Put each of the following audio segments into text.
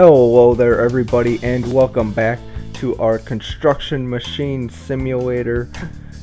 Hello there everybody and welcome back to our construction machine simulator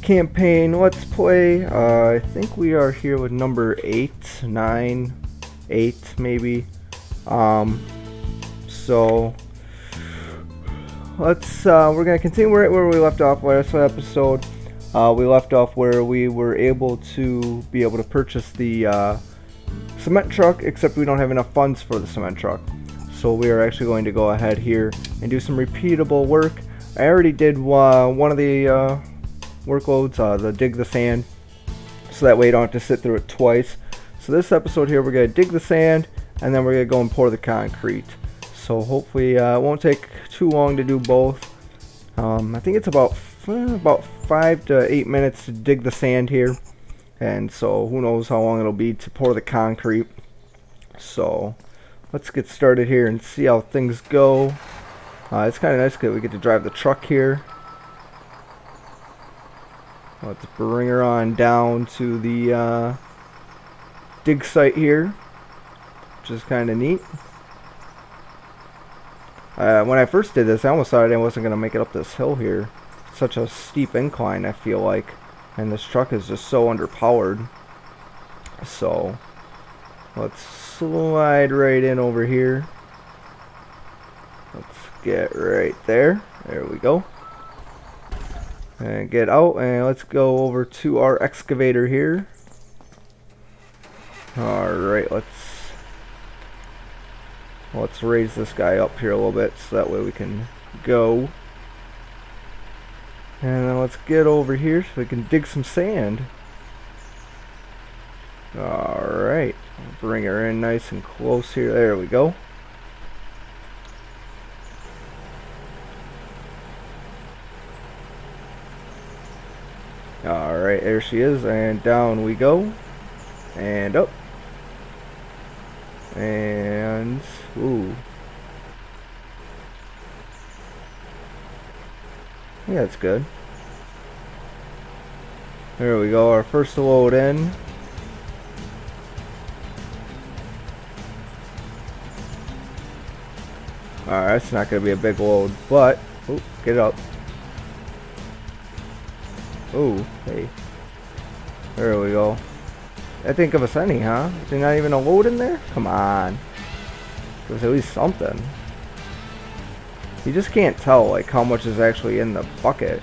campaign. Let's play uh, I think we are here with number 8 9 8 maybe. Um, so let's uh, we're gonna continue right where we left off last episode. Uh, we left off where we were able to be able to purchase the uh, cement truck except we don't have enough funds for the cement truck so we are actually going to go ahead here and do some repeatable work. I already did uh, one of the uh, workloads, uh, the dig the sand, so that way you don't have to sit through it twice. So this episode here, we're going to dig the sand, and then we're going to go and pour the concrete. So hopefully uh, it won't take too long to do both. Um, I think it's about about five to eight minutes to dig the sand here, and so who knows how long it'll be to pour the concrete. So let's get started here and see how things go. Uh, it's kind of nice that we get to drive the truck here. Let's bring her on down to the uh, dig site here, which is kind of neat. Uh, when I first did this, I almost thought I wasn't going to make it up this hill here. It's such a steep incline, I feel like. And this truck is just so underpowered. So, let's slide right in over here. Let's get right there. There we go. And get out and let's go over to our excavator here. Alright, let's let's raise this guy up here a little bit so that way we can go. And then let's get over here so we can dig some sand. Alright. Bring her in nice and close here. There we go. Alright, there she is. And down we go. And up. And... Ooh. Yeah, that's good. There we go, our first load in. Alright, that's not going to be a big load, but... Oh, get up. Oh, hey. There we go. I think of us any, huh? Is there not even a load in there? Come on. There's at least something. You just can't tell, like, how much is actually in the bucket.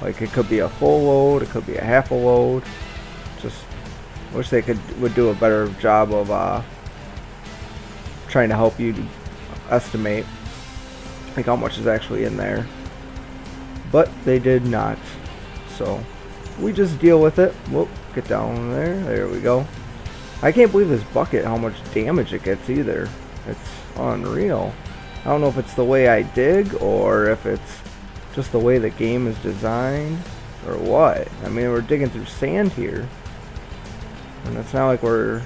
Like, it could be a full load, it could be a half a load. Just wish they could would do a better job of, uh, trying to help you estimate like how much is actually in there. But they did not. So we just deal with it. Whoop, get down there. There we go. I can't believe this bucket how much damage it gets either. It's unreal. I don't know if it's the way I dig or if it's just the way the game is designed or what. I mean, we're digging through sand here. And it's not like we're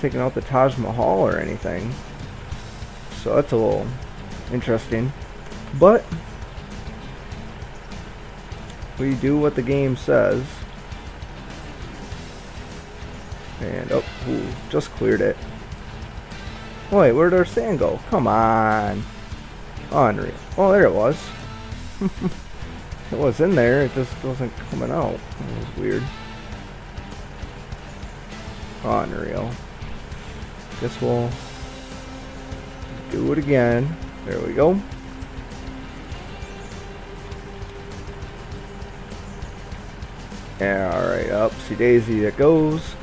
taking out the Taj Mahal or anything. So that's a little interesting. But we do what the game says. And oh, ooh, just cleared it. Wait, where'd our sand go? Come on. Unreal. Oh, there it was. it was in there, it just wasn't coming out. It was weird. Unreal. Guess we'll do it again. There we go. Yeah, alright, up. See Daisy it goes.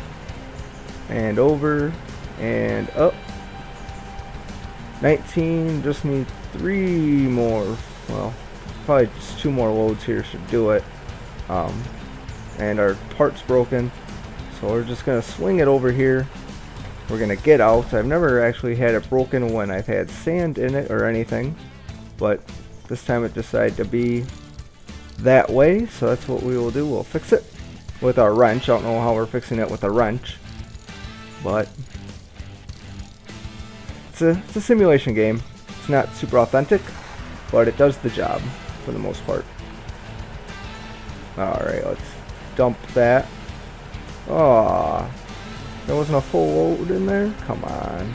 And over. And up. 19, just need three more. Well, probably just two more loads here should do it. Um, and our part's broken. So we're just going to swing it over here we're gonna get out. I've never actually had it broken when I've had sand in it or anything, but this time it decided to be that way, so that's what we will do. We'll fix it with our wrench. I don't know how we're fixing it with a wrench, but it's a, it's a simulation game. It's not super authentic, but it does the job for the most part. Alright, let's dump that. Aww. There wasn't a full load in there? Come on.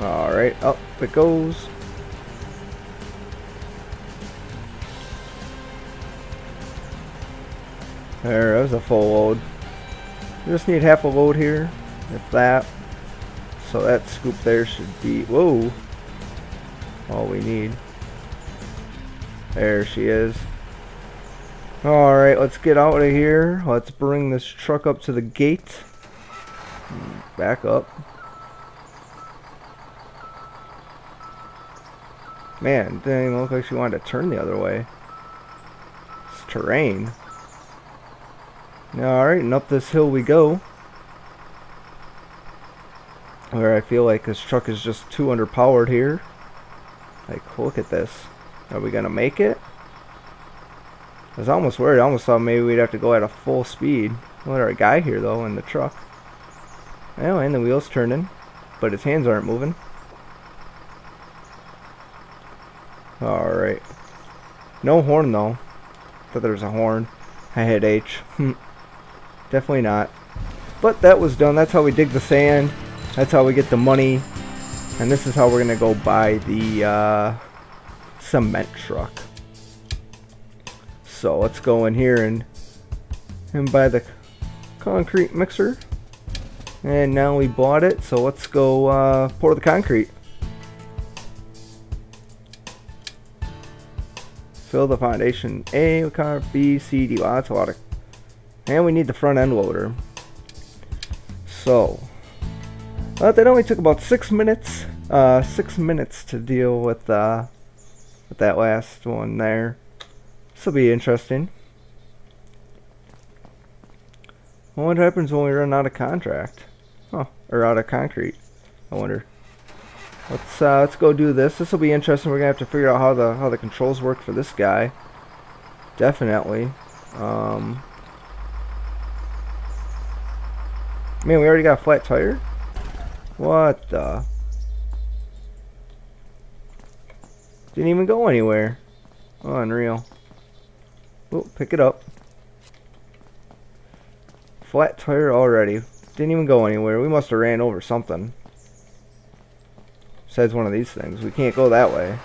Alright, up it goes. There, that was a full load. We just need half a load here, if that. So that scoop there should be, whoa, all we need. There she is. Alright, let's get out of here. Let's bring this truck up to the gate. Back up. Man, didn't even look like she wanted to turn the other way. It's terrain. Alright, and up this hill we go. Where I feel like this truck is just too underpowered here. Like, look at this. Are we going to make it? I was almost worried. I almost thought maybe we'd have to go at a full speed. Look at our guy here, though, in the truck. Well, and the wheel's turning. But his hands aren't moving. Alright. No horn, though. Thought there was a horn. I hit H. Definitely not. But that was done. That's how we dig the sand. That's how we get the money. And this is how we're going to go buy the uh, cement truck. So let's go in here and, and buy the concrete mixer. And now we bought it, so let's go uh, pour the concrete. Fill the foundation A, B, C, D. Wow, that's a lot of and we need the front end loader. So, well, that only took about six minutes. Uh, six minutes to deal with uh, with that last one there. This will be interesting. Well, what happens when we run out of contract? Oh, or out of concrete? I wonder. Let's uh, let's go do this. This will be interesting. We're gonna have to figure out how the how the controls work for this guy. Definitely. Um, Man, we already got a flat tire? What the? Didn't even go anywhere. Unreal. Oh, pick it up. Flat tire already. Didn't even go anywhere. We must have ran over something. Besides one of these things. We can't go that way.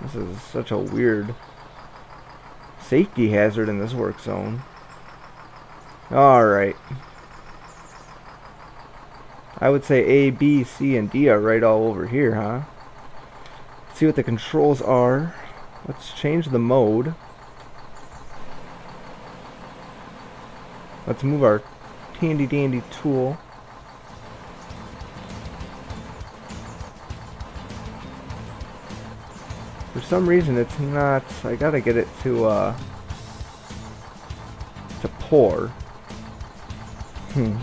This is such a weird Safety hazard in this work zone. Alright. I would say A, B, C, and D are right all over here, huh? See what the controls are. Let's change the mode. Let's move our handy dandy tool. For some reason it's not, I gotta get it to, uh, to pour. Hmm.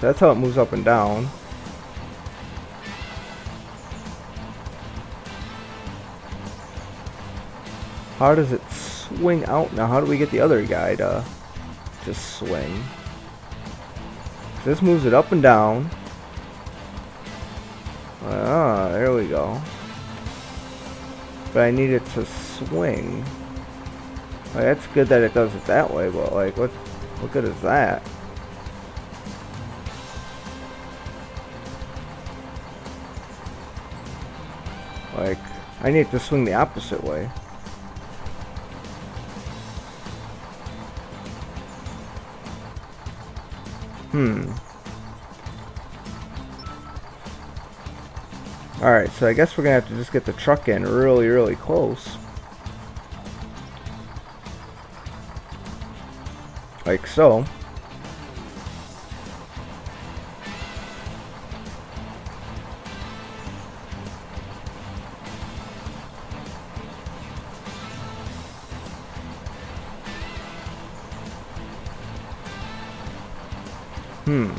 So that's how it moves up and down. How does it swing out now? How do we get the other guy to just swing? This moves it up and down. Ah, there we go. But I need it to swing. Like, that's good that it does it that way, but like, what, what good is that? Like, I need to swing the opposite way. Hmm. Alright, so I guess we're going to have to just get the truck in really, really close. Like so. Hmm.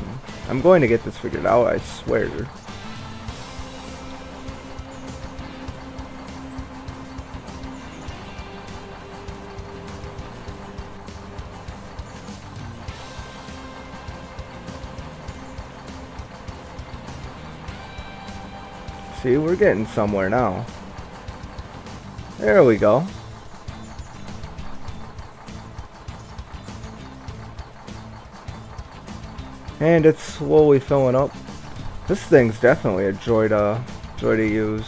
I'm going to get this figured out, I swear. See, we're getting somewhere now. There we go. And it's slowly filling up. This thing's definitely a joy to, joy to use.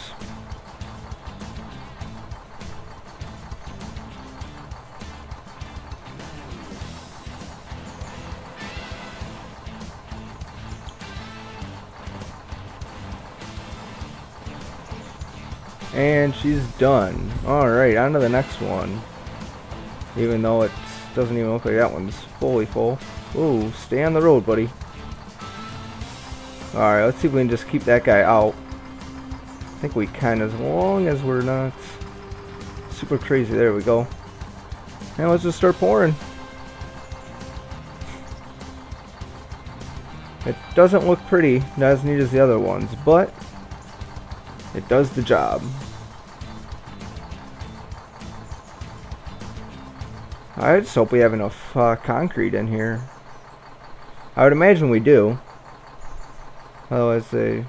And she's done. Alright, on to the next one. Even though it doesn't even look like that one's fully full. Ooh, stay on the road, buddy. Alright, let's see if we can just keep that guy out. I think we can as long as we're not super crazy. There we go. And let's just start pouring. It doesn't look pretty, not as neat as the other ones, but it does the job. I just hope we have enough uh, concrete in here. I would imagine we do. Otherwise they,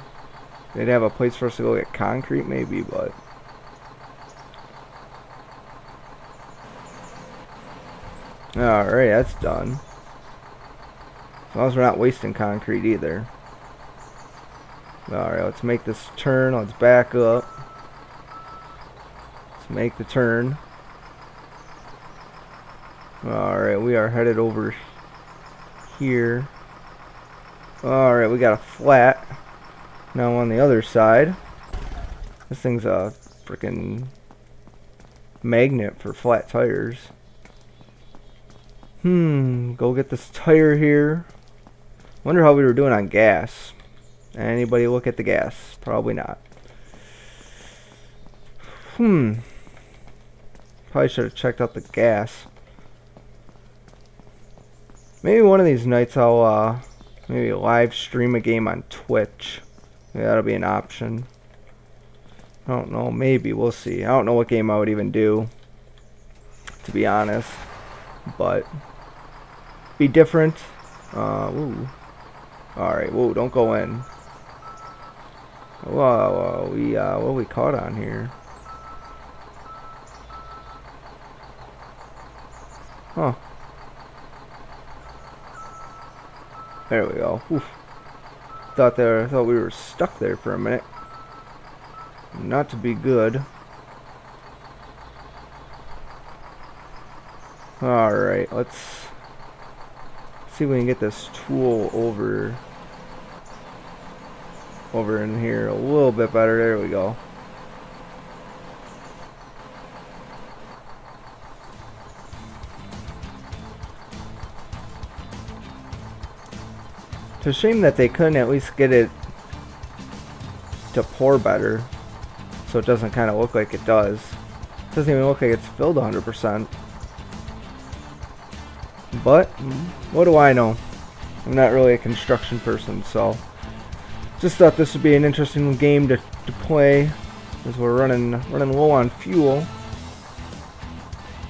they'd have a place for us to go get concrete maybe, but... Alright, that's done. As long as we're not wasting concrete either. Alright, let's make this turn. Let's back up. Let's make the turn. Alright, we are headed over here. Alright, we got a flat. Now on the other side. This thing's a freaking magnet for flat tires. Hmm, go get this tire here. Wonder how we were doing on gas. Anybody look at the gas? Probably not. Hmm. Probably should have checked out the gas. Maybe one of these nights I'll uh, maybe live stream a game on Twitch. Maybe that'll be an option. I don't know. Maybe. We'll see. I don't know what game I would even do. To be honest. But. Be different. Uh, ooh. Alright. Whoa, don't go in. Whoa, whoa, we, uh, what we caught on here? Huh. There we go. Oof. Thought there, thought we were stuck there for a minute. Not to be good. Alright, let's see if we can get this tool over over in here a little bit better. There we go. A shame that they couldn't at least get it to pour better so it doesn't kind of look like it does. It doesn't even look like it's filled 100%. But, what do I know? I'm not really a construction person, so just thought this would be an interesting game to, to play as we're running running low on fuel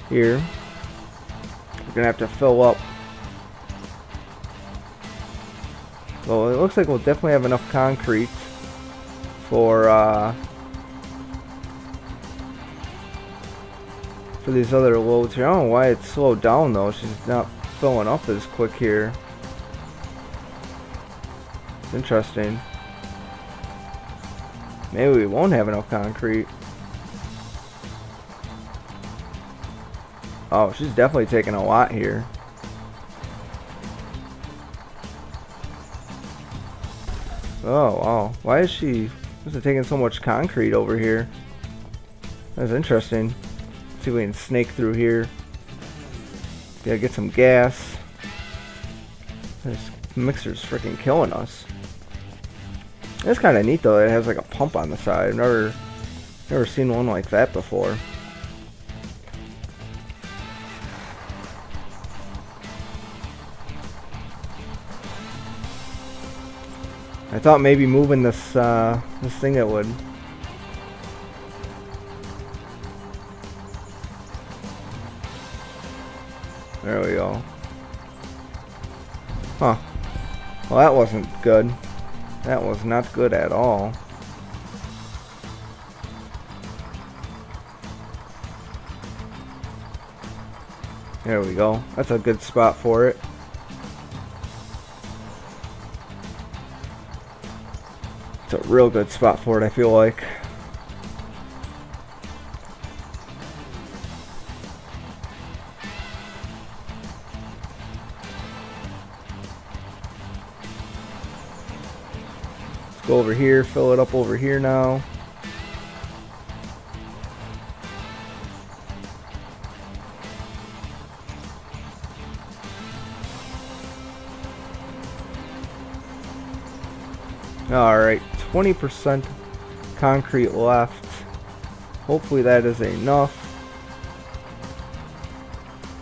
here. We're gonna have to fill up Well, it looks like we'll definitely have enough concrete for uh, for these other loads here. I don't know why it's slowed down though. She's not filling up as quick here. It's interesting. Maybe we won't have enough concrete. Oh, she's definitely taking a lot here. Oh, wow. Why is she... Is it taking so much concrete over here? That's interesting. Let's see if we can snake through here. Gotta get some gas. This mixer's freaking killing us. It's kind of neat though. It has like a pump on the side. I've never, never seen one like that before. I thought maybe moving this uh, this thing it would. There we go. Huh. Well, that wasn't good. That was not good at all. There we go. That's a good spot for it. It's a real good spot for it, I feel like. Let's go over here, fill it up over here now. 20% concrete left. Hopefully that is enough.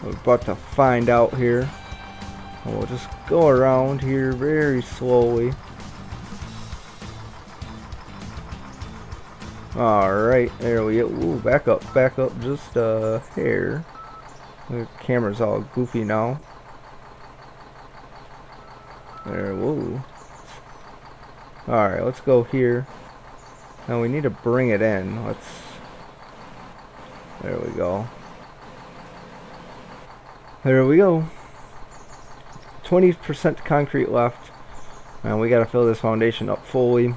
We're about to find out here. We'll just go around here very slowly. Alright, there we go. Ooh, back up, back up just a hair. The camera's all goofy now. There, whoa. Alright, let's go here. Now we need to bring it in. Let's... There we go. There we go. 20% concrete left. And we gotta fill this foundation up fully.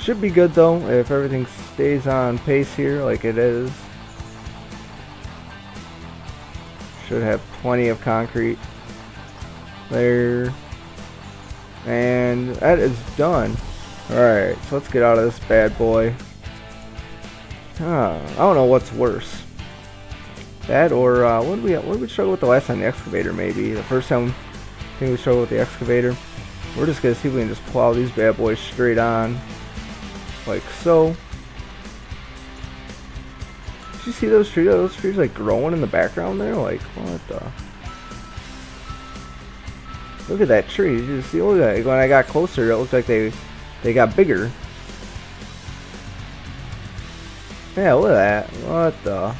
Should be good though, if everything stays on pace here like it is. Should have plenty of concrete there. And that is done. Alright, so let's get out of this bad boy. Huh, I don't know what's worse. That or, uh, what did we, what did we struggle with the last time? The excavator, maybe. The first time I think we struggled with the excavator. We're just going to see if we can just plow these bad boys straight on. Like so. You see those trees? Those trees like growing in the background there? Like, what the? Look at that tree. Did you see? Look at that. When I got closer, it looked like they they got bigger. Yeah, look at that. What the?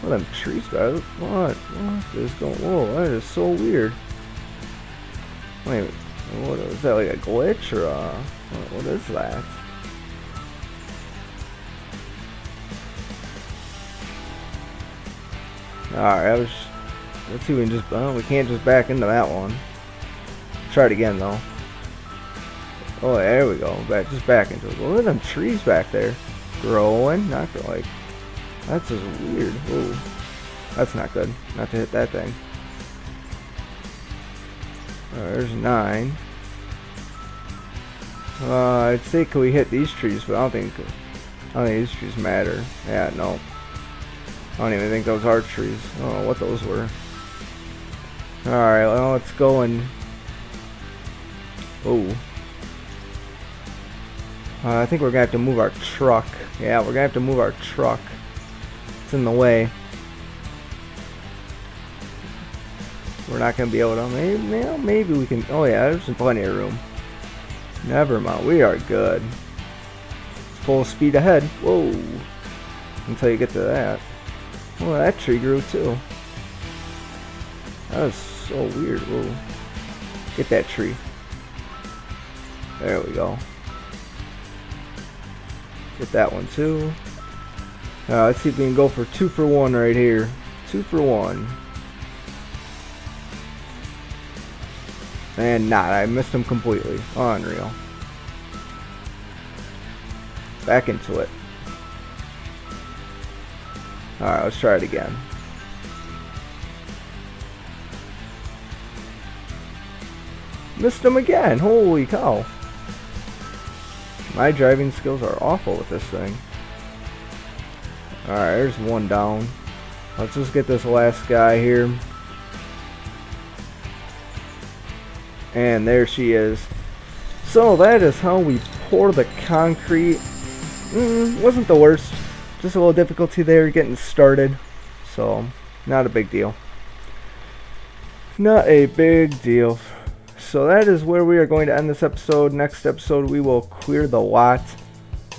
What are them trees, bro? What? What is going? Whoa, that is so weird. Wait, what is that? Like a glitch or a? What, what is that? Alright, I was. Let's see we can just. Well, we can't just back into that one. Try it again though. Oh, there we go. Back, just back into it. Look at them trees back there, growing. Not like. That's just weird. Ooh, that's not good. Not to hit that thing. there's nine. Uh, I'd say could we hit these trees, but I don't think. I don't think these trees matter. Yeah, no. I don't even think those are trees. I don't know what those were. Alright, well, let's go and... Oh. Uh, I think we're going to have to move our truck. Yeah, we're going to have to move our truck. It's in the way. We're not going to be able to... Maybe, maybe we can... Oh yeah, there's plenty of room. Never mind, we are good. Full speed ahead. Whoa. Until you get to that. Oh, that tree grew too. That was so weird. Whoa. Get that tree. There we go. Get that one too. Uh, let's see if we can go for two for one right here. Two for one. And not. I missed him completely. Unreal. Back into it. Alright, let's try it again. Missed him again. Holy cow. My driving skills are awful with this thing. Alright, there's one down. Let's just get this last guy here. And there she is. So that is how we pour the concrete. Mm, wasn't the worst. Just a little difficulty there getting started. So, not a big deal. Not a big deal. So that is where we are going to end this episode. Next episode, we will clear the lot.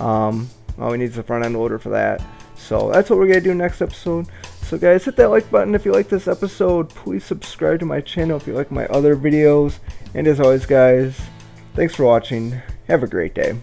Um, all we need is a front end loader for that. So that's what we're going to do next episode. So guys, hit that like button if you like this episode. Please subscribe to my channel if you like my other videos. And as always guys, thanks for watching. Have a great day.